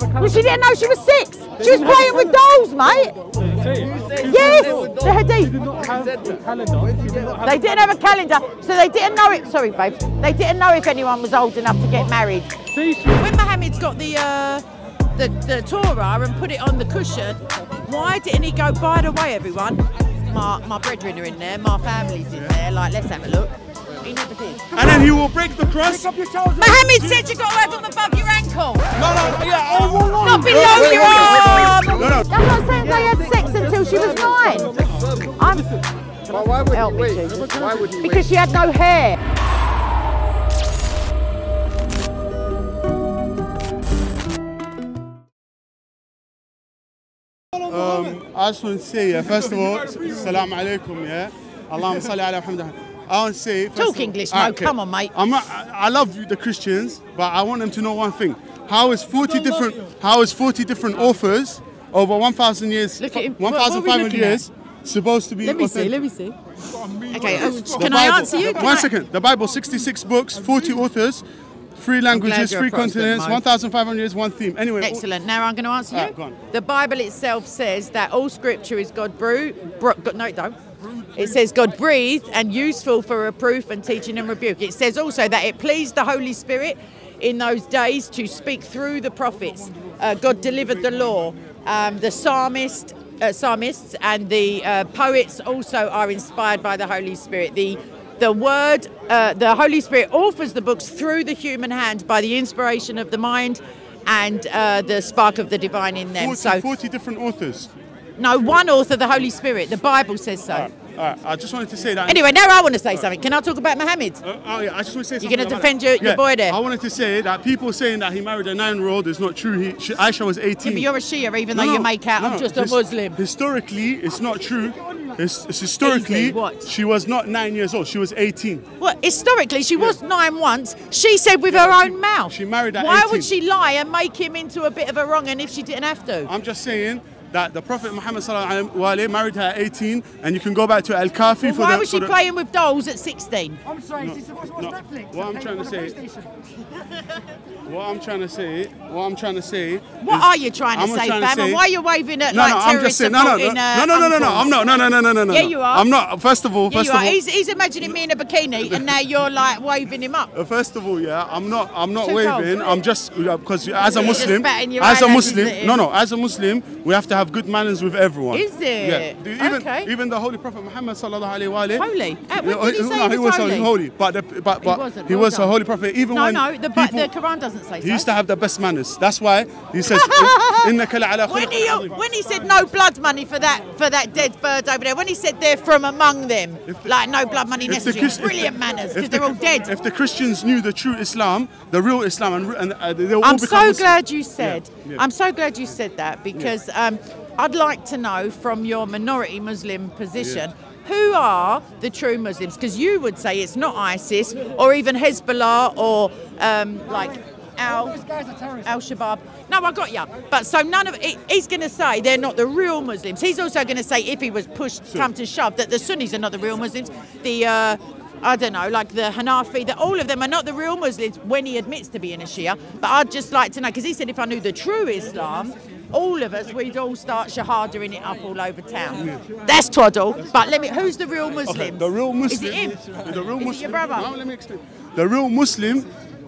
Well, she didn't know she was six. She was playing with dolls, mate. Yes, the hadith. They didn't have a calendar, so they didn't know it. Sorry, babe. They didn't know if anyone was old enough to get married. When Mohammed's got the uh, the, the Torah and put it on the cushion, why didn't he go, by the way, everyone? My, my brethren are in there, my family's in there, like, let's have a look. He never did. And then he will break the cross. Mohammed said you got to have them above your ankle. No, no, yeah, oh, whoa, whoa. Not below Wait, wait, your wait, wait, arm. wait, wait. No, no. I'm not saying they had sex until she was nine. I'm, But why would Help he me, wait? Jesus. Why would he because wait? she had no hair. Um, I just want to say, yeah, first of all, salam alaikum, yeah. Allahumma salli ala Muhammad. I want to say. first Talk English, Ah, Mo, come on, mate. I'm not, I I love the Christians, but I want them to know one thing. How is 40 different? How is 40 different authors over 1,000 years? Look at him. What- what are we 1,500 looking years supposed to be? Let me see, let me see. Okay, uh, The can I answer you? the- Can one I- second. The Bible, 66 books, 40 authors, three languages, three continents, 1,500 years, one theme. Anyway, Excellent. Now I'm going to answer you. Alright, go on. The Bible itself says that all scripture is God brew, bro, God, no, it don't. It says God breathed and useful for reproof and teaching and rebuke. It says also that it pleased the Holy Spirit in those days to speak through the prophets. Uh, God delivered the law. Um, the psalmist, uh, psalmists and the uh, poets also are inspired by the Holy Spirit. The the word, uh, the Holy Spirit authors the books through the human hand by the inspiration of the mind and uh, the spark of the divine in them. 40, so, 40 different authors. No, one author, the Holy Spirit. The Bible says so. All right, I just wanted to say that. Anyway, now I want to say something. Can I talk about Mohammed? Uh, oh yeah, I just want to say You're gonna defend that. your- your Yeah, boy there? I wanted to say that people saying that he married a nine-year-old is not true. He, she, Aisha was 18. Yeah, but you're a Shia, even No, though you make out no, I'm no. just a Muslim. Historically, it's not true. His, it's historically, Easy, what? she was not nine years old. She was 18. Well, historically, she was nine once. She said with her own mouth. she married at Why 18. would she lie and make him into a bit of a wrong and if she didn't have to? I'm just saying that the Prophet Muhammad sallallahu alaihi wasallam married her at 18, and you can go back to Al Kafi Well, for why the. was she the- playing with dolls at 16? I'm sorry, she said, what's, what's no. Netflix? What I'm trying to say- What I'm trying to say, what I'm trying to say. What is- are you trying to I'm say, trying fam? And why are you waving at No, like no, I'm terrorist just saying. No, no, no, supporting, uh, no, no, no, no, no. uncles? I'm not. No, no, no, no, no, no. Yeah, no. you are. I'm not. First of all, Yeah, first you of are. all, He's, he's imagining me in a bikini, and now you're like waving him up. Uh, First of all, yeah, I'm not. I'm not Too cold. waving. I'm just because as a You're just Muslim, as a Muslim, no, no, as a Muslim, we have to have good manners with everyone. Is it? Yeah. Even Okay. even the Holy Prophet Muhammad sallallahu alaihi wa alihi- Holy? Uh, he say no, he he was was holy? But the, but but wasn't, he well was a holy prophet. Even No, when no, the, people, the Quran doesn't say so. he used to have the best manners. That's why he says, "Innaka la'ala When he, when he said no blood money for that for that dead bird over there, when he said they're from among them, the- like no blood money the necessary, Chris- brilliant manners because the- they're all dead. If the Christians knew the true Islam, the real Islam, and, and uh, they'll all I'm so glad you said. Yeah, yeah. I'm so glad you said that because um, I'd like to know from your minority Muslim position. Who are the true Muslims? Because you would say it's not ISIS or even Hezbollah or um, like Al Those guys are terrorists. Al Shabaab. No, I got you. But so none of he- he's going to say they're not the real Muslims. He's also going to say if he was pushed, come to shove, that the Sunnis are not the real Muslims. The uh, I don't know, like the Hanafi, that all of them are not the real Muslims when he admits to being a Shia. But I'd just like to know because he said if I knew the true Islam. All of us, we'd all start shahadaing it up all over town. That's twaddle. But let me, who's the real Muslim? Okay, the real Muslim. Is it him? The real Is it Muslim. your brother? No, let me explain. The real Muslim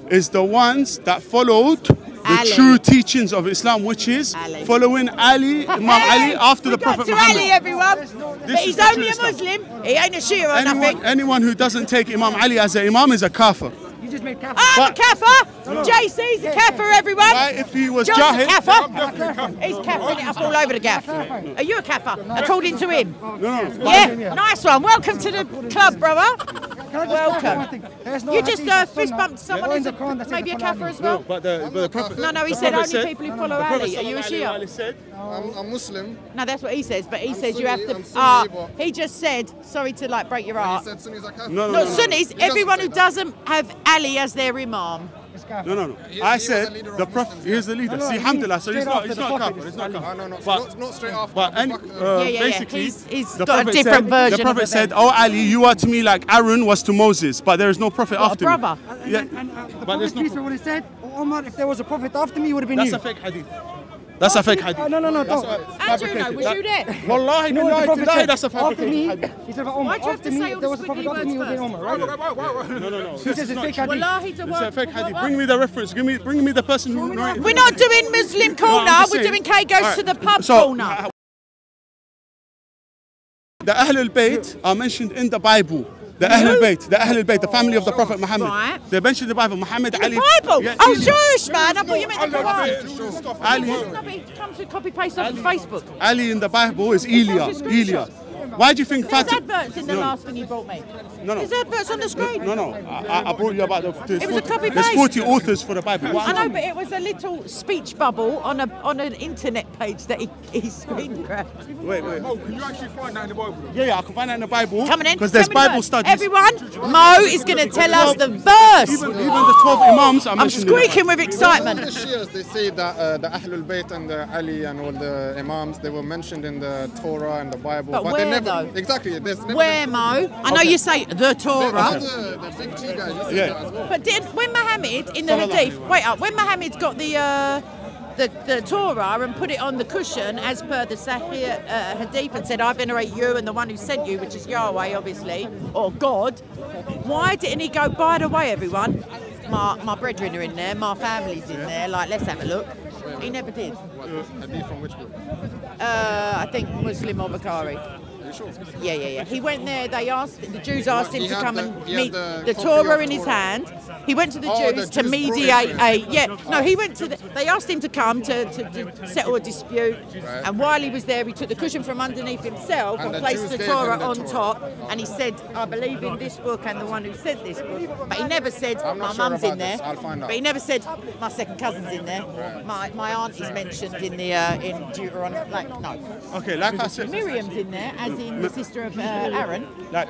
is the ones that followed the Ali. true teachings of Islam, which is Ali. following Ali, Imam Ali, after we the Prophet Muhammad. Ali, everyone. But he's only a Islam. Muslim. He ain't a Shia or Anyone, nothing. anyone who doesn't take Imam Ali as an Imam is a kafir. You just made kafir. I'm a But- kafir. JC's a kafir, everyone. Why, if he was John's a Jahil, kafir. He's kafiring it up all over the gaff. Are you a kafir? According to him. no, no. Yeah, nice one. Welcome to the club, brother. Can I just Welcome. one no You just uh, fist bumped someone or in who's the Quran a, maybe a to follow kafir as well. But the, but the Prophet. No, no, he the said Prophet only people who follow the Prophet Ali. Are you a sallallahu alaihi wa Shia? alihi said, I'm, I'm Muslim. No, that's what he says. But he I'm says you have to. I'm Ah, but- he just said. Sorry to like break your He heart. said Sunnis are kafir. No, no, Not no, no. Sunnis. He Everyone who that. doesn't have Ali as their imam. It's Kafir. No, no, no. He- I he said the prophet. Muslims, He's the leader. No, no, See, he alhamdulillah. So he's not. after He's not prophet. kafir. He's not No, kafir. no, no. But- not, not straight after. But any, uh, Abu Yeah, yeah, yeah. basically, He's- he's the got a different said, version The of prophet said, "Oh Ali, you are to me like Aaron was to Moses, but there is no prophet What, a after brother? me." And, Yeah, and, and, uh, the but Prophet there's no. peace be upon him said, "Oh, Omar, if there was a prophet after me, it would have been That's you. a fake hadith. Oh, that's a fake hadith. No, no, no, That's don't. a How do you know? fabricated- Was you there? Wallahi, You know what the billahi, Prophet billahi, said? that's a after fabricated me, hadith. he said, oh Omar, Why'd you have after me, say if all there was a prophet after me, it would have been words Omar, right? No, no, no. He says it's fake hadith. Wallahi, the It's a fake hadith. Bring me the reference. Give me, bring me the person who narrated. We're not doing Muslim corner. We're doing K goes to the pub corner. The Ahlul Bayt are mentioned in the Bible. The Ahlul Bayt, the Ahlul Bayt, the family of the Prophet Muhammad. Right. They're mentioned the Bible. Muhammad Ali. Bible. Yeah, oh, shush, man. I thought you meant the Quran. Ali, Nobby, Come to copy paste off of Facebook. Ali in the Bible is Elia. Elia. Why do you think There's Fatima? adverts in the no, last thing you brought me. No, no. There's adverts on the screen. No, no. I, I brought you about the. There's, It was a 40, copy there's paste. 40 authors for the Bible. What I know, but it was a little speech bubble on a on an internet page that he, he screen grabbed. Wait, wait. Can you actually find that in the Bible? Yeah, yeah, I can find that in the Bible. Coming in. Because there's Tell me the Bible verse. studies. Everyone, Mo is going to tell us the verse. Even, even the 12 Imams are I'm mentioned in the Bible. squeaking with The excitement. Shias, they say that uh, the Ahlul Bayt and the Ali and all the Imams, they were mentioned in the Torah and the Bible. But they where, never, though? Exactly. There's Where, Mo? I know you say the Torah. The, the big guys, Yeah. as well. But did when Muhammad in the Sallallahu Hadith, wait up, when Muhammad got the uh, the, the Torah and put it on the cushion as per the Sahih uh, Hadith and said, "I venerate you and the one who sent you, which is Yahweh, obviously, or God." Why didn't he go? By the way, everyone, my my brethren are in there, my family's in there. Like, let's have a look. He never did. What, Hadith from which book? Uh, I think Muslim or Bukhari. Are you sure? Yeah, yeah, yeah. He went there. They asked the Jews asked him He to come the- and meet the the, copy Torah in his hand. He went to the Oh, the Jews to Jews mediate a yeah. No, he went to. The, they asked him to come to, to, to settle a dispute. And while he was there, he took the cushion from underneath himself and, And the placed Jews the gave him Torah the on Torah. top. And he said, "I believe in this book and the one who said this book." But he never said I'm my not sure mum's in there. I'll find out. But he never said my second cousin's in there. My my aunt is mentioned in the uh, in Deuteronomy. Like no, Okay, like I said, Miriam's in there, as in the sister of uh, Aaron. like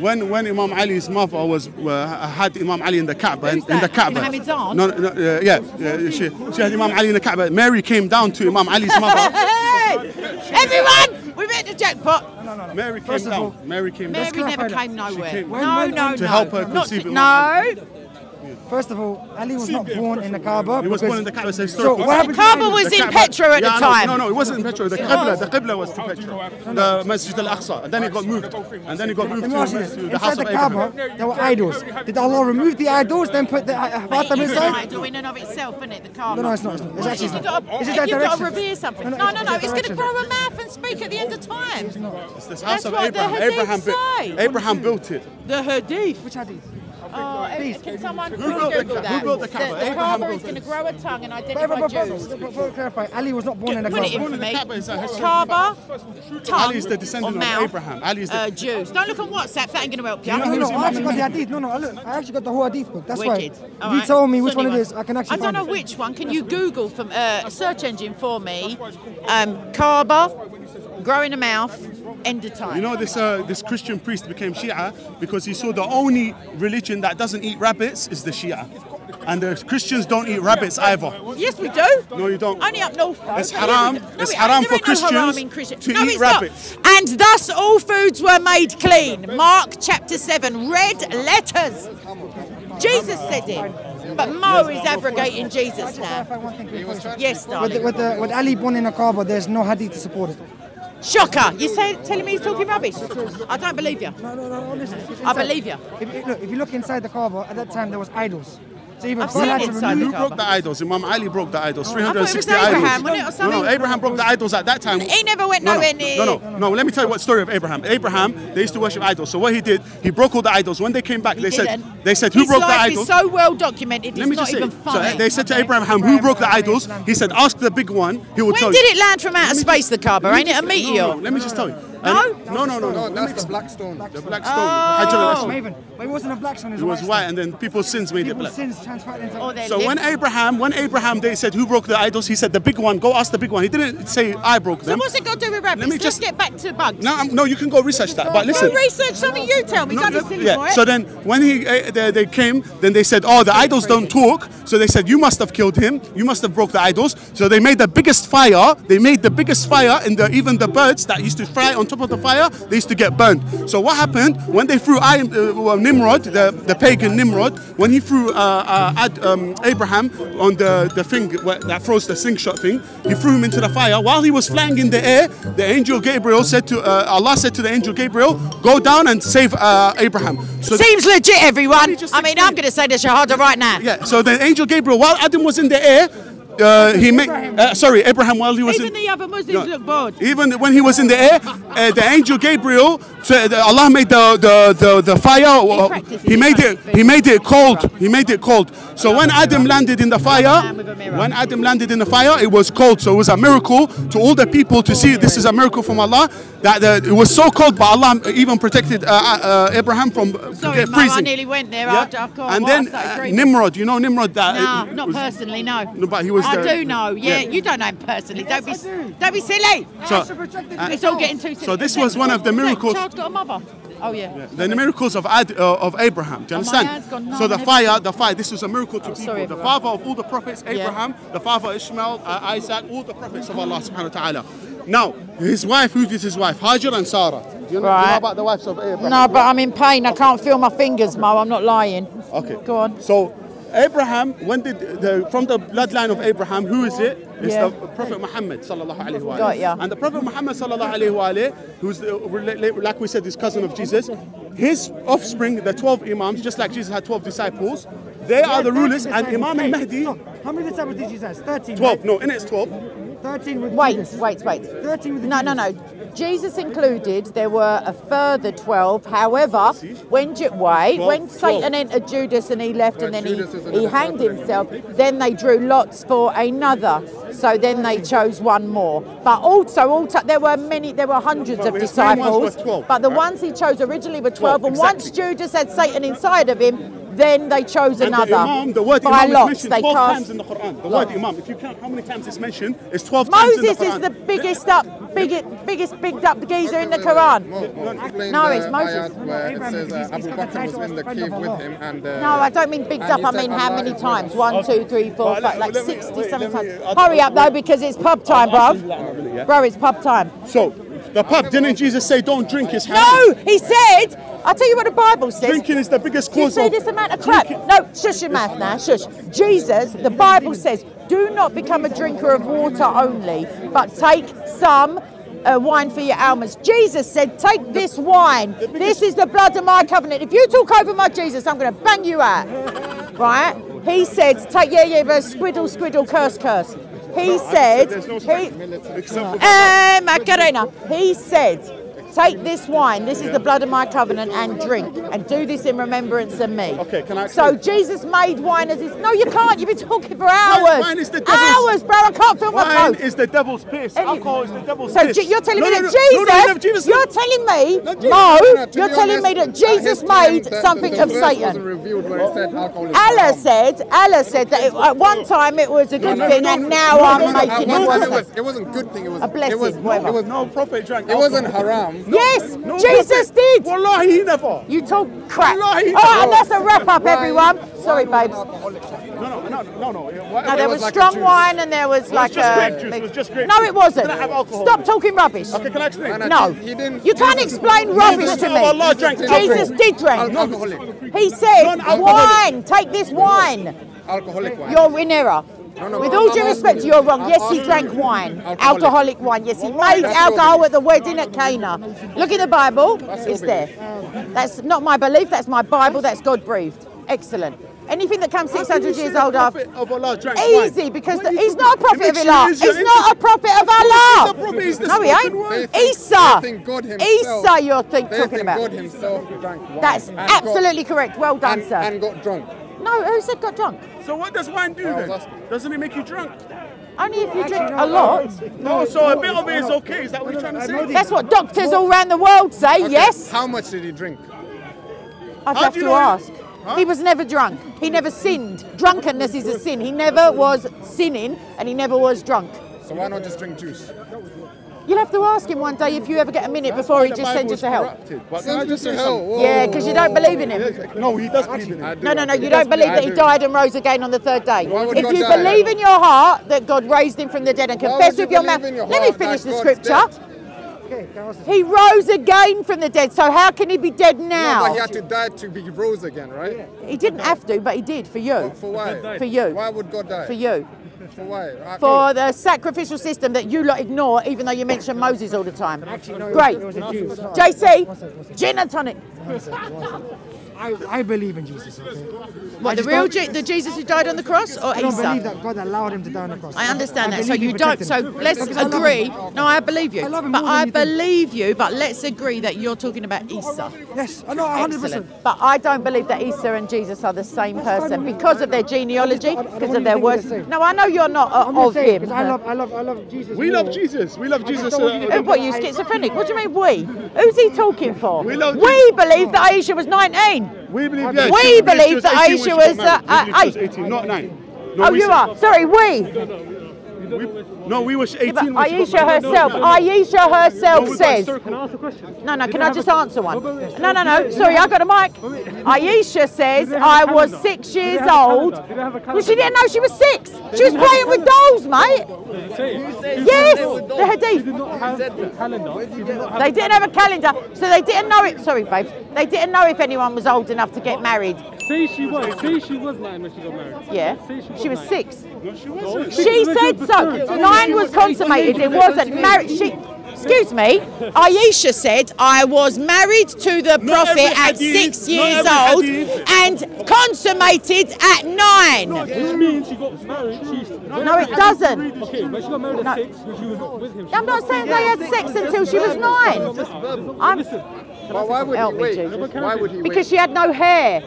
when when Imam Ali's mother was uh, had Imam Ali in the Kaaba in, in the? Kaaba. Muhammad's aunt? No, no, uh, yeah, yeah, she, she had Imam Ali in the Kaaba. Mary came down to Imam Ali's mother. Hey! Everyone, we've hit the jackpot. Mary came First of all, down. Mary came Mary down. never came nowhere. came- no, When- no, To no. help her conceive to- Imam no. First of all, Ali was not born in the Kaaba. He was born in the Kaaba. It's a So historical what fact. happened to Kaaba was in Petra at the time. No, no, it wasn't in Petra. The Qibla, the Qibla was to Petra. The Masjid al-Aqsa. And then it got moved. And then it got moved to, me ask you this. to the house of Abraham. Kaaba, there were idols. Did Allah remove the idols, then put the uh, But Fatima it is an idol in and of itself, isn't it? The Kaaba. No, no, it's not. It's actually you've not. got to, it you've got to revere something. No, No, no, no, it's no. that It's going to grow a mouth and speak at the end of time. It's this That's house of the Abraham. Hadith Abraham, built- Abraham built it. The Hadith. Which hadith? Oh, Please. can someone Who built Google Ka- that? who built the Kaaba? The, the Abraham Kaaba is going to grow a tongue and identify but, but, Jews. but, but, but clarify, Ali was not born in the Put it in for me. Kaaba a historical Kaaba, tongue, Ali is the descendant of Abraham. Ali is the- uh, Jews. Don't look on WhatsApp. That ain't going to help you. You know No, no, I actually got the hadith. No, no, I look, I actually got the whole hadith book. That's Wicked. why. All you right. tell me which Sunni one it is, I can actually I don't know which one. Can you Google from uh, search engine for me? Um, Kaaba, growing a mouth, end of time. You know, this uh, this Christian priest became Shia because he saw the only religion that doesn't eat rabbits is the Shia. And the Christians don't eat rabbits either. Yes, we do. No, you don't. Only up north. though. It's haram- no, it's haram there for ain't no haram Christians Christian- to no, eat it's not. rabbits. And thus all foods were made clean. Mark chapter 7, red letters. Jesus said it. But Mo is abrogating Jesus now. Clarify one thing before you- Yes, With, the, darling. with, the, with Ali born in the Kaaba, there's no hadith to support it. Shocker. You say, telling me he's talking rubbish? I don't believe you. No, no, no, it's I believe you. If, if, look, if you look inside the car, at that time there was idols. So even I've seen had to inside remove- the Who broke the idols? Imam Ali broke the idols. thought it was 360 Abraham, idols. wasn't it, or no, something? no, Abraham broke the idols at that time. He never went no, nowhere no, near- No, no, no. Let me tell you what story of Abraham. Abraham, they used to worship idols. So what he did, he broke all the idols. When they came back, they said, didn't. they said, who His broke the life idols? is so well documented, Let it's me not just say. even So they said to Abraham, who broke the idols? He said, ask the big one. He will when tell did it land from outer space, the Kaaba? Ain't it a meteor? No, no, let me just tell you. And- No? no, no, no, No, no. that's the black stone. The black stone, Hajar al-Aswad. Maven. But it wasn't a black stone, it was, It was white, white and then people's sins made it People's black. sins transferred into Or their So when. Abraham, when Abraham, they said who broke the idols, he said the big one. Go ask the big one. He didn't say I broke So them. what's it got to do with rabbits? Let me Let's just- get back to bugs. No, I'm- no, you can go research that. But listen. Go research something you tell me. No, Don't no, yeah. So then, when he uh, they, they came, then they said, "Oh, the idols don't talk." So they said, "You must have killed him. You must have broke the idols." So they made the biggest fire. They made the biggest fire, and the, even the birds that used to fly on top of the fire, they used to get burned. So what happened when they threw I, uh, well, Nimrod, the, the pagan Nimrod, when he threw uh, uh, Ad, um, Abraham on the the thing where, that throws the slingshot thing, he threw him into the fire. While he was flying in the air, the angel Gabriel said to uh, Allah said to the angel Gabriel, "Go down and save uh, Abraham." So Seems legit, everyone. I mean. I'm going to say the Shahada right now. Yeah, so the angel Gabriel, while Adam was in the air, uh, he made, uh, sorry, Abraham, while he was Even in, the other Muslims look bored. even when he was in the air, uh, the angel Gabriel, so Allah made the the the, the fire. uh, He made it. he? Made it cold. He made it cold. So when Adam landed in the fire, man with a mirror. when Adam landed in the fire, it was cold. So it was a miracle to all the people to see this is a miracle from Allah. That the, it was so cold, but Allah even protected uh, uh, Abraham from uh, Sorry, get Mo, I nearly went there. Yeah. after I And what, then uh. Nimrod, you know Nimrod that No, not personally, no. No, but he was I the- do know. Yeah, yeah. you don't know him personally. don't be, do. don't be silly. So- to protect the it's all getting too silly. So this was one of the Look, miracles- Child's got a mother. Oh yeah. the miracles of Ad, uh, of Abraham. Do you Oh, understand? hand's gone numb so the fire, the fire. This was a miracle to people. sorry, the father of all the prophets, Abraham. The father Ishmael, uh, Isaac, all the prophets of Allah Subhanahu wa Taala. Now his wife. Who is his wife? Hajar and Sarah. Do you know, do you know about the wives of Abraham? No, but I'm in pain. I can't feel my fingers, Mo. I'm not lying. Okay. Go on. So Abraham, when did the from the bloodline of Abraham, who is it? It's Yeah. the Prophet Muhammad sallallahu alaihi ya. And the Prophet Muhammad sallallahu alaihi wa who's the, like we said, is cousin of Jesus. His offspring, the 12 imams, just like Jesus had 12 disciples, they are the rulers. And Imam al-Mahdi, how many disciples did Jesus have? 13. 12. No, in it's 12. Right? 13 with Wait, Judas. wait, wait. 13 with the No, no, Judas. no. Jesus included, there were a further 12. However, when, Ju- wait, Twelve, when Satan twelve. entered Judas and he left and then he, Judas is he hanged separate. himself, then they drew lots for another. So then they chose one more. But also, also there were many, there were hundreds But of his main ones were disciples. 12, but the right? ones he chose originally were 12. 12, and once. Judas had Satan inside of him, then they chose And another. the Imam, the word By Imam lots, is mentioned they 12 cast. times in the Quran. The lots. word Imam, if you count how many times it's mentioned, it's 12 times in the Quran. Moses is the biggest up, biggest, biggest bigged up geezer in the Quran. Mo, Mo, No, it's Moses. it says uh, Abu he's got the Bakr was in the cave with him and. Uh, No, I don't mean bigged and up. I mean how many times? him. One, two, three, four, Well, five, let- like let me- 60 wait, let sometimes. me- I'll- Hurry up though, because it's pub time, I'll bruv. you that in a minute, yeah? Bro, it's pub time. So, the pub, didn't Jesus say don't drink his hand? No, he said. I'll tell you what the Bible says. Drinking is the biggest you cause see of this amount of crap? drinking- No, shush your mouth now, shush. Jesus, the Bible says, do not become a drinker of water only, but take some uh, wine for your almonds. Jesus said, take this wine. This is the blood of my covenant. If you talk over my Jesus, I'm going to bang you out. Right? He said, take, yeah, yeah, but squiddle, squiddle, curse, curse. He said, There's no he, strength except for Eh, Macarena. He said, Take this wine, this is the blood of my covenant, and drink, and do this in remembrance of me. Okay, can I So? Jesus made wine as his. No, you can't. You've been talking for hours. wine is the devil's- hours, bro. I can't feel my Wine is the devil's piss. Any- Alcohol is the devil's So piss. Je- you're telling No, me no, that no, Jesus, you're telling me, No, Mo, No, no, to you're telling me that Jesus made something of Satan. revealed where it said alcohol is Allah said, Allah said that it, at one time it was a good thing, and now I'm making it it worse. was it wasn't good thing. It was A blessing, It was, whatever. it was No prophet drank It wasn't alcohol. Haram. Yes, No Jesus prophet. did. Wallahi, he never. You talk crap. Wallahi, All right, no. and that's a wrap up, everyone. Sorry, wine babes. wasn't. No, no, no, no, no. No, there was was like strong juice. wine and there was like just a. grape juice, it was just grape no, it wasn't. It didn't have alcohol. Stop talking rubbish. Okay, can I explain? And No, he didn't- you can't Jesus- explain rubbish Jesus to of Allah me. drank Jesus alcohol. did drink. Alcoholic. He said, Non-alcoholic. "Wine, take this wine." Alcoholic wine. You're in error. No, no, With all due respect, asking- you're wrong. I'm Yes, he drank you. wine, Alcoholic. alcoholic wine. Yes, he made alcohol at the wedding at Cana. Look in the Bible; it's there. That's not my belief. That's my Bible. That's God breathed. Excellent. Anything that comes 600 years old after. Allah wine? Easy, because the, he's not a prophet of Allah. He's not a prophet of Allah. prophet, No, he ain't. word. They think- Isa. they think God himself- Isa, you're think, talking about. God himself drank wine. That's absolutely correct. Well done, and, sir. and got drunk. no, who said got drunk? So what does wine do then? Doesn't it make you drunk? Only if you drink a lot. No, so a bit of it is okay. Is that what you're trying to say? That's what doctors all around the world say. Okay, Yes. How much did he drink? I'd How have to you know- ask. Huh? He was never drunk. He never sinned. Drunkenness is a sin. He never was sinning, and he never was drunk. So why not just drink juice? You'll have to ask him one day if you ever get a minute before he just sends you to hell. corrupted. But Send I to say hell. Yeah, because you don't believe in him. No, he does believe in I it. do. No, no, no. You don't believe that he died and rose again on the third day. If you believe in your heart that God raised him from the dead and Why confess would with your mouth, let me finish the scripture. Okay, can I ask this? He rose again from the dead. So how can he be dead No, now? but he had to die to be rose again, right? He didn't have to, but he did for you. For why? For you. Why would God die? For you. For why? I- For the sacrificial system that you lot ignore, even though you mention Moses all the time. Actually, no, it Great. was, it was JC, one second, one second. gin and tonic. One second, one second. I, I believe in Jesus. Okay? What, the real don't- Je- the Jesus who died on the cross or I don't believe that God allowed him to die on the cross. I understand I that. So you don't. protected So let's Because I agree. him. No, I believe you. I love him But more I you think. believe you. But let's agree that you're talking about Isa. Yes, I know, 100%. Excellent. But I don't believe that Isa and Jesus are the same person because of their genealogy, because of their you to think words. the. No, I know you're not uh, I'm just of saying, him. 'cause I love, I love, I love Jesus. We love. Jesus. We love Jesus. don't you uh, What, you schizophrenic? What do you mean we? Who's he talking for? We love We believe that Aisha was 19. We believe, yeah, We believe that 18 Aisha was, uh, We believe she was uh, 18, not 9. No, Oh, you said- are. Sorry, we. We, no, we were 18 Yeah, but when she got Aisha married. herself, Aisha herself we've says. Can I ask a question? No, no, can I just answer one? No, no, no. Sorry, I got a mic. Aisha says they have I a was six years old. calendar? Do they have a Well, she didn't know she was six. She was playing with dolls, mate. Yes, the they hadith. did not have a calendar. They did not have They didn't have a calendar, so they didn't know it. Sorry, babes. They didn't know if anyone was old enough to get married. Say she was. Say she was nine when she got married. Yeah, she was, she was nine. six. No, she wasn't. She said so. Nine was consummated. It wasn't married. She. Excuse me, Aisha said I was married to the Prophet at hadith, six years old hadith. and consummated at nine. Which means she got married. She, No, it doesn't. Okay, when she got married at No. six, when she was with him. she I'm not saying they had sex until she was nine. I'm, Listen, But why would Help he me, wait? Why would he wait? because she had no hair.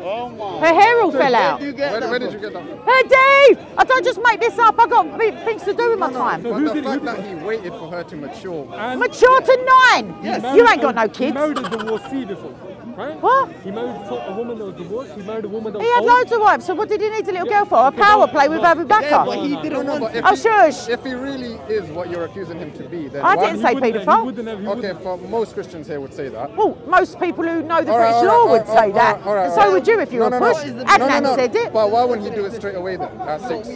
Oh my. Her hair all fell out. Where, where did you get that from? Her Dave! I don't just make this up. I got big things to do with my time. But the fact that he waited for her to mature. and Mature to nine. Yes. You ain't got a- no He kids. married a divorcee before, right? What? He married a woman that was divorced. He married a woman that was He had old. loads of wives, so what did he need a little girl for? A power play with Abu Bakr? he didn't know. But if, Oh, he, shush. if he really is what you're accusing him to be, then I why- didn't say He wouldn't have- he paedophile. wouldn't have- he Okay, for most Christians here would say that. Well, most people who know the British law would say that. and so would you if you were no, no. pushed. Adnan no, no. said it. But why wouldn't he do it straight away then, at six?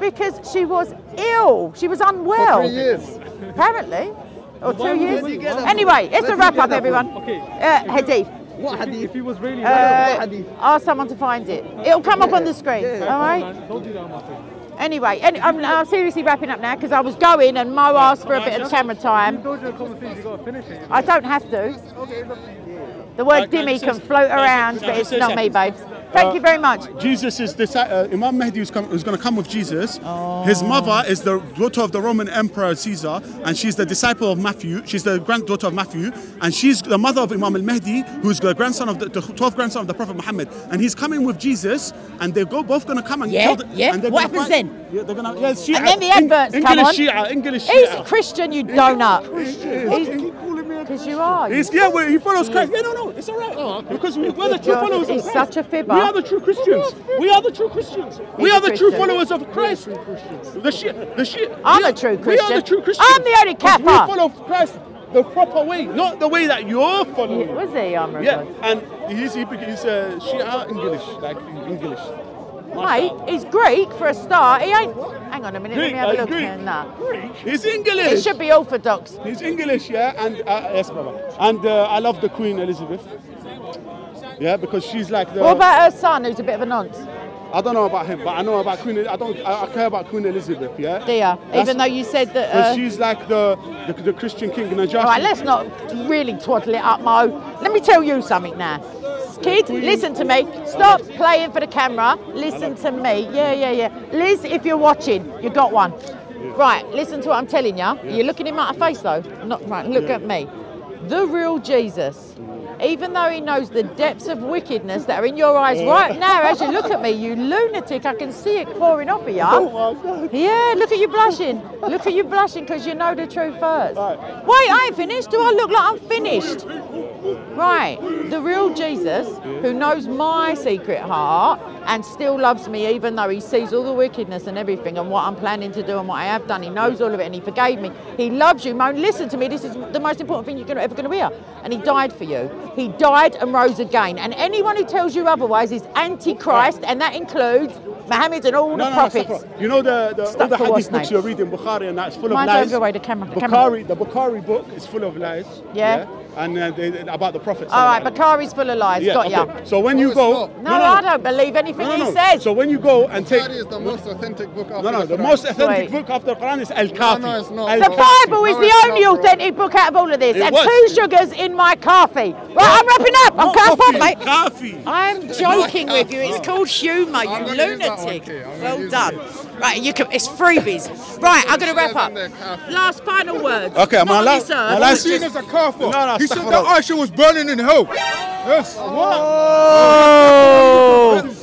Because she was ill. She was unwell. For unwell. three years. Apparently. Or two years. where did you get that Anyway, it's a wrap up, everyone. Okay. Uh, Hadith. If he was really Uh, ask someone to find it. It'll come up on the screen. All right. man, don't do that on my face. Anyway, any, I'm, I'm seriously wrapping up now because I was going and Mo asked for a bit of camera You time. told you a conversation, you gotta finish it. I don't have to. The word can Dimmy can say- float around, but it's say not me, something? babes. Thank you very much. Jesus is the uh, Imam Mahdi who's, come, who's going to come with Jesus. Oh. His mother is the daughter of the Roman Emperor Caesar, and she's the disciple of Matthew. She's the granddaughter of Matthew, and she's the mother of Imam al Mahdi, who's the grandson of the, the 12th grandson of the Prophet Muhammad. And he's coming with Jesus, and they're go, both going to come and Yeah, kill the, yeah. And they're What happens fight- then? Yeah, they're gonna, yeah, Shia, And then the Eng- adverts come English on. Shia, English He's Shia. Christian, you donut. Because you are. He's, yeah, well, he follows Christ. Yeah, no, no, it's all right. Because we, we're the true You're- followers of Christ. such a fibber. We are the true Christians. We are the true Christians. We are a the true followers of Christ. The Shia, the Shia. I'm a true Christian. We are Christian. the true Christians. I'm the only Because We follow Christ the proper way, not the way that you're following. Was he, Amr? Yeah, and he's, he, he's uh, Shia English, like English. Mate, he's Greek for a start. He ain't. Hang on a minute, Greek, let me have a uh, look. Greek. here. Nah. He's He English. should be Orthodox. He's English, yeah, and uh, yes, brother. And uh, I love the Queen Elizabeth. Yeah, because she's like the. What about her son, who's a bit of a nonce? I don't know about him, but I know about Queen. I don't. I, I care about Queen Elizabeth. Yeah. That's- Even though you said that. Uh, she's like the, the the Christian king Najashi. all right, let's not really twaddle it up, Mo. Let me tell you something now. Kid, listen to me. Stop playing for the camera. Listen to me. Yeah, yeah, yeah. Liz, if you're watching, you got one. Right, listen to what I'm telling you. You're looking in my face though. Not right. Look at me. The real Jesus mm. Even though he knows the depths of wickedness that are in your eyes right now as you look at me, you lunatic, I can see it pouring off of you. Oh Yeah, look at you blushing. Look at you blushing because you know the truth first. Wait, I ain't finished. Do I look like I'm finished? Right, the real Jesus, who knows my secret heart and still loves me, even though he sees all the wickedness and everything and what I'm planning to do and what I have done. He knows all of it and he forgave me. He loves you, Moan. Listen to me. This is the most important thing you're ever going to hear. And he died for you. He died and rose again. And anyone who tells you otherwise is antichrist, and that includes Muhammad and all the No, no, no, prophets. Safra. You know the, the, all the hadith books you're reading, Bukhari and that's full of lies. over the way, the camera- the camera. Bukhari, the Bukhari book is full of lies. Yeah. And uh, they, about the Prophet. all right, Bukhari's full of lies. Yeah, Got ya. okay. So when you go, not. No, I don't believe anything No, no, he no. says. So when you go and take, Bukhari is the most authentic book after no, no, the Quran. most authentic Sweet. book after the Quran is Al Kafi. no, no, it's not. Al The No, Bible is the only not, authentic book out of all of this, It and was. two sugars in my coffee. Right, I'm wrapping up. I'm Not going coffee, mate. Kafi. I'm joking with you. It's called humour, you I'm gonna use that one, lunatic. Kay. I'm gonna Well done. It. Right, you can. It's freebies. Right, I'm going to wrap up. in their coffee. Last final words. Okay, Not my on last- this my last- just- seen as a kafir. No, no, he said astaghfirullah. that Aisha was burning in hell. Yes. Oh,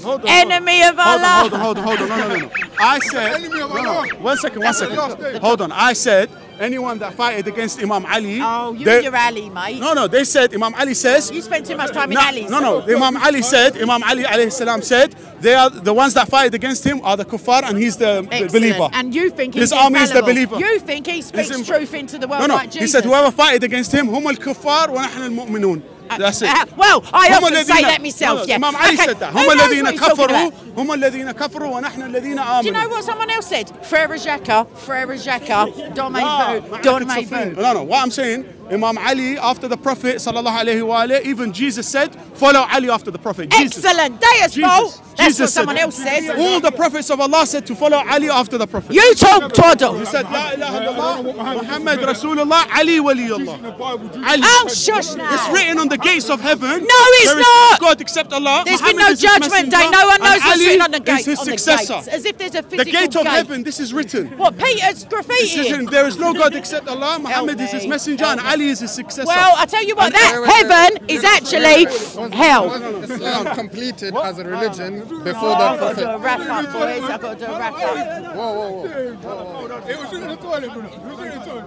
Hold on, enemy of Hold on, Allah. hold on, hold on, hold on. No, no, no, no. I said. Enemy of no, no. Allah. One second, one That's the last second. day. Hold on. I said anyone that fought against Imam Ali. Oh, you they, and your Ali, mate. No, no, they said Imam Ali says. You spent too much time in Ali. No, no, Imam Ali said. Imam Ali Ali salam said they are the ones that fight against him are the kuffar and he's the Excellent. believer. And you think his army is the believer? You think he speaks truth into the world? No, no. Like he said whoever fight against him, hum al kuffar wa nahn al mu'minun. That's it. Uh, well, I هم often say الذين- that myself. No, no, yeah. Imam Ali Okay, said that. who هم knows الذين what he's talking كفروا about? هم الذين كفروا ونحن الذين آمنوا. Do you know what someone else said? Frere Jacques, Frere Jacques, Dormez-vous, No, Dormez-vous. no, no. What I'm saying, Imam Ali after the Prophet sallallahu alaihi wa alayhi, even Jesus said, follow Ali after the Prophet. Jesus. Excellent. Deus Jesus. fault. That's Jesus what someone said, else said. All the prophets of Allah said to follow Ali after the Prophet. You talk, Twaddle. He said, La ilaha illallah, Muhammad Rasulullah, Ali Waliullah. Ali. Oh, shush now. It's written on the gates of heaven. No, it's there is not. God except Allah. There's been no judgment day. No one knows what's written on the is gates. his on the successor. gates, as if there's a The physical gate of gate. heaven, this is written. What Peter's This is graffiti? written, there is no God except Allah. Muhammad is his me. messenger and Ali is his successor. Well, I tell you what, And- that Wait, wait, wait. heaven is actually Was- hell. was Islam completed as a religion before Oh, the I've got to do a Prophet? wrap up, boys. I've got to do a wrap up. Whoa, whoa, whoa. It was in the toilet, Bruno. It was in the toilet.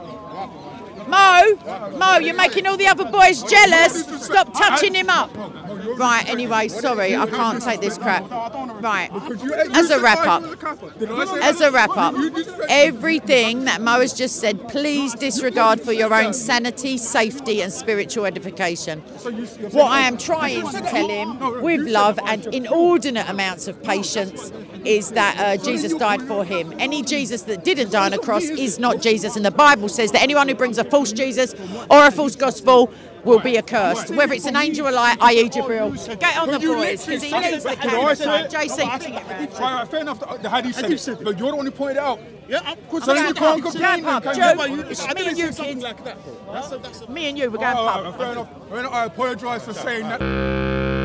Mo, Mo, you're making all the other boys jealous. Stop touching him up. Right, anyway, sorry, I can't take this crap. Right, as a wrap up, as a wrap up, everything that Mo has just said, please disregard for your own sanity, safety, and spiritual edification. What I am trying to tell him with love and inordinate amounts of patience is that uh, Jesus died for him. Any Jesus that didn't die on a cross is not Jesus, and the Bible says that anyone who brings a false Jesus or a false gospel will be accursed, whether it's an angel or light, i.e. Jibril. Get on the boys, because he needs the camera. JC, bring it round. All right, fair enough. The, the hadith said it, but you're the one who pointed it out. Yeah, I'm- So you can't complain. pub, then, can Joe. you? but you- It's I me didn't and you, say something kids. like that, bro. That's a- that's a- Me and you, we're going pub. Fair enough. I apologize for saying that.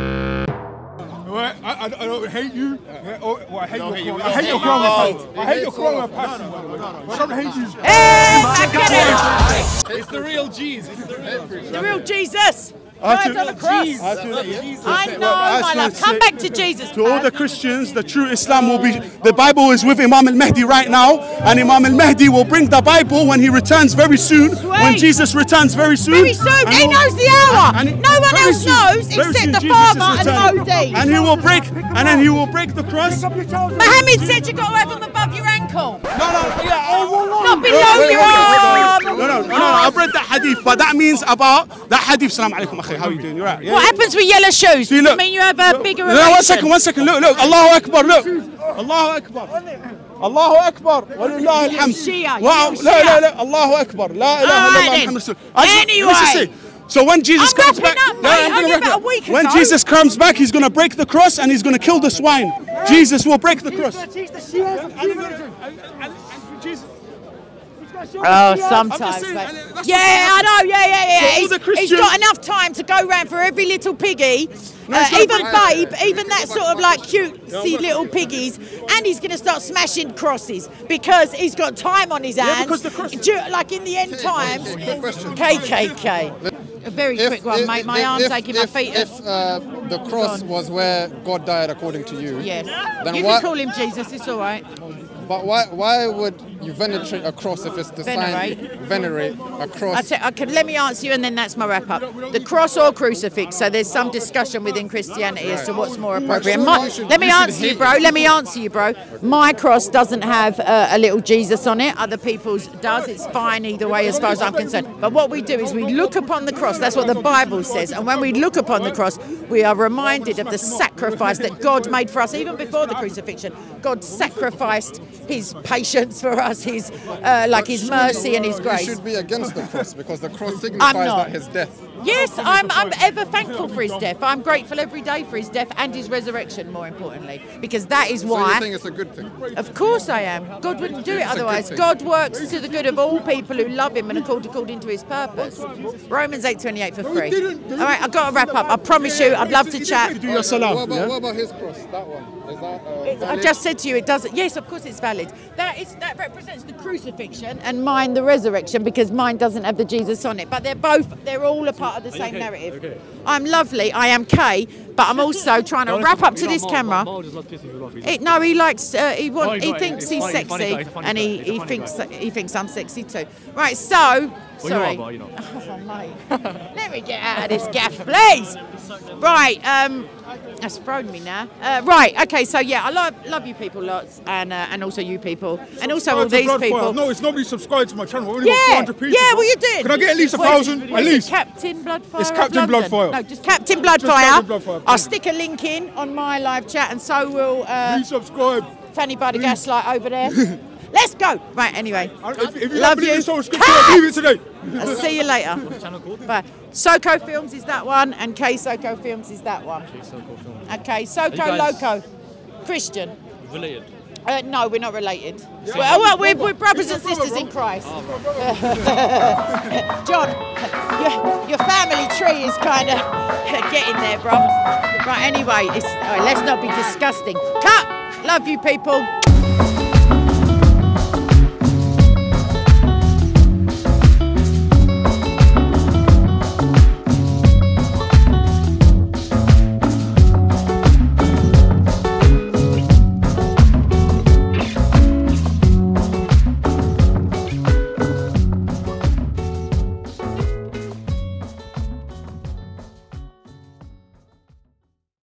Right, I, I, I don't hate you. Yeah, oh, well, I hate your Quran. I hate your Quran. I hate your Quran with passion. by the way. But I don't hate you. Hey, back at it. It's the real G's. It's. The real Jesus. I Died on the cross. I to- I know, I my just love. Come back to Jesus. To all the Christians, the true Islam will be. The Bible is with Imam al Mahdi right now, and Imam al Mahdi will bring the Bible when he returns very soon. When Jesus returns very soon. Very soon. And He he'll- knows the hour. and he- No one else soon. knows Very except soon the Jesus Father and returning. Modi. And he will break. And then he will break the cross. No, Mohammed said you got to have them above your ankle, no, yeah. Oh, not below your arm. no, no, no, no, I've read that hadith, but that means about that hadith. Salam alaikum, akhi. How are you doing? You're right. Yeah, What yeah. happens with yellow shoes? See, Does look. it mean you have a bigger No, one erection? second, one second. Look, look. Allahu Akbar. Look. Allahu Akbar. Allahu Akbar. Walillah alhamd. Shia, Wow. you لا Shia. لا لا. Allahu Akbar. La ilaha Alright illallah then. Muhammad Rasul. I just- let me just Anyway. say, So when Jesus I'm comes wrapping back, up, Yeah, mate. I'm gonna Only wrap about it. a week when ago. Jesus comes back, he's going to break the cross and he's going to kill the swine. Jesus will break the cross. Oh, sometimes, saying, mate. Yeah, I know. Yeah, yeah, yeah. So all He's- the he's Christians- got enough time to go round for every little piggy, No, uh, even got- Babe, even that sort of like cutesy little piggies, and he's going to start smashing crosses because he's got time on his hands. because the cross- like in the end times, quick. KKK. A very quick one, mate. My arm's aching, my feet are- If uh, the cross was where God died according to you, Yes. then you why, can call him Jesus. It's all right. but why, why would you venerate a cross if it's the Venerate. sign venerate a cross? I te- can, let me answer you, and then that's my wrap up. The cross or crucifix. So there's some discussion within Christianity as to what's more appropriate. My- should- let me answer you, bro. it. Let me answer you, bro. My cross doesn't have uh, a little Jesus on it. Other people's does. It's fine either way, as far as I'm concerned. But what we do is we look upon the cross. That's what the Bible says. And when we look upon the cross, we are reminded of the sacrifice that God made for us, even before the crucifixion. God sacrificed His patience for us, His uh, like His mercy and His You grace. should be against the cross because the cross signifies that his death. Yes, I'm, I'm ever thankful for his death. I'm grateful every day for his death and his resurrection, more importantly, because that is why. So you why. think it's a good thing? Of course I am. God wouldn't do it It's a good otherwise. God works to the good of all people who love him and are called according to his purpose. Romans 8.28 for free. All right, I've got to wrap up. I promise you, I'd love to chat. Do your salam. What about, what about his cross? That one is that? Uh, I just said to you, it doesn't. Yes, of course it's valid. That is that represents the crucifixion, and mine the resurrection, because mine doesn't have the Jesus on it. But they're both. They're all a part of the same narrative. I'm lovely. I am Kay, but I'm also trying to wrap up to this camera. It, no, he likes. Uh, he want, Oh, he not- thinks he's he's funny, funny sexy, guy, he's and he, he thinks that, he thinks I'm sexy too. Right, so you sorry. are, but you're not. Oh, mate. Let me get out of this gaff, please. Right, um, that's thrown me now. Uh, right, okay, so yeah, I love love you people lots, and uh, and also you people, and also all these people. No, it's nobody subscribed to my channel. We've only Yeah, 400 people. yeah, what you doing? Can I get at least a thousand? At What is it, least. Captain Bloodfire. It's Captain Bloodfire. No, just Captain Just Bloodfire. Captain Bloodfire, I'll stick a link in on my live chat, and so will uh, Please subscribe. Fanny by the Gaslight over there. Let's go. Right, anyway. If, if you Love don't believe you. in soul I'll leave it today. I'll see you later. Bye. SOCO Films is that one, and Kay SOCO Films is that one. Okay, SOCO guys- Loco. Christian. Related. Uh, no, we're not related. Well, well, we're, we're brothers and sisters in Christ. John, your, your family tree is kind of getting there, bro. Right, anyway, it's, all right, let's not be disgusting. Cut! Love you, people.